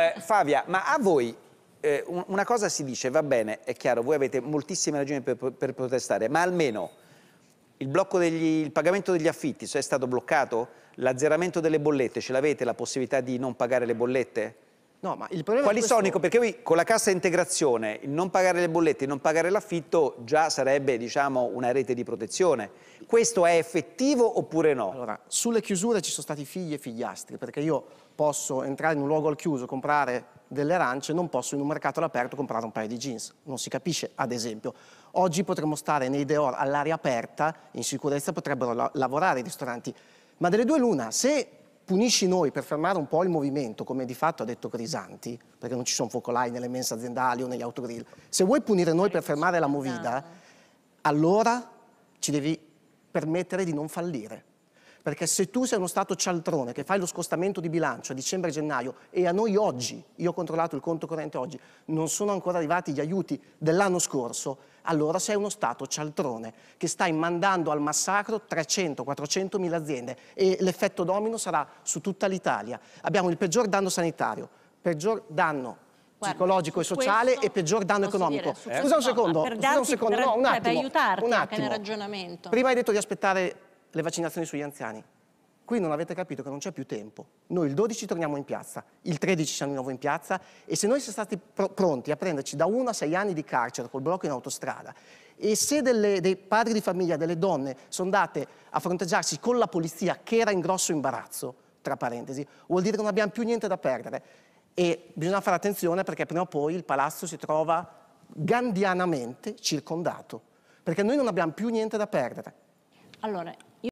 eh, Favia, ma a voi eh, una cosa si dice, va bene, è chiaro, voi avete moltissime ragioni per, per protestare, ma almeno il, degli, il pagamento degli affitti cioè è stato bloccato? L'azzeramento delle bollette, ce l'avete la possibilità di non pagare le bollette? No, ma il problema Quali questo... sono, perché voi con la cassa integrazione, il non pagare le bollette, il non pagare l'affitto già sarebbe diciamo, una rete di protezione. Questo è effettivo oppure no? Allora, sulle chiusure ci sono stati figli e figliastri, perché io posso entrare in un luogo al chiuso, comprare delle arance, non posso in un mercato all'aperto comprare un paio di jeans. Non si capisce, ad esempio. Oggi potremmo stare nei Deor all'aria aperta, in sicurezza potrebbero la lavorare i ristoranti. Ma delle due l'una, se punisci noi per fermare un po' il movimento, come di fatto ha detto Crisanti, perché non ci sono focolai nelle mense aziendali o negli autogrill, se vuoi punire noi per fermare la movida, allora ci devi permettere di non fallire. Perché se tu sei uno Stato cialtrone che fai lo scostamento di bilancio a dicembre e gennaio e a noi oggi, io ho controllato il conto corrente oggi, non sono ancora arrivati gli aiuti dell'anno scorso, allora sei uno Stato cialtrone che stai mandando al massacro 300-400 mila aziende e l'effetto domino sarà su tutta l'Italia. Abbiamo il peggior danno sanitario, peggior danno Guarda, psicologico e sociale e peggior danno economico. Dire, scusa un secondo, no, scusa un secondo, no, un attimo. Per aiutarti un attimo. nel ragionamento. Prima hai detto di aspettare le vaccinazioni sugli anziani. Qui non avete capito che non c'è più tempo. Noi il 12 torniamo in piazza, il 13 siamo di nuovo in piazza e se noi siamo stati pr pronti a prenderci da 1 a 6 anni di carcere col blocco in autostrada e se delle, dei padri di famiglia, delle donne sono andate a fronteggiarsi con la polizia che era in grosso imbarazzo, tra parentesi, vuol dire che non abbiamo più niente da perdere. E bisogna fare attenzione perché prima o poi il palazzo si trova gandianamente circondato, perché noi non abbiamo più niente da perdere. Allora,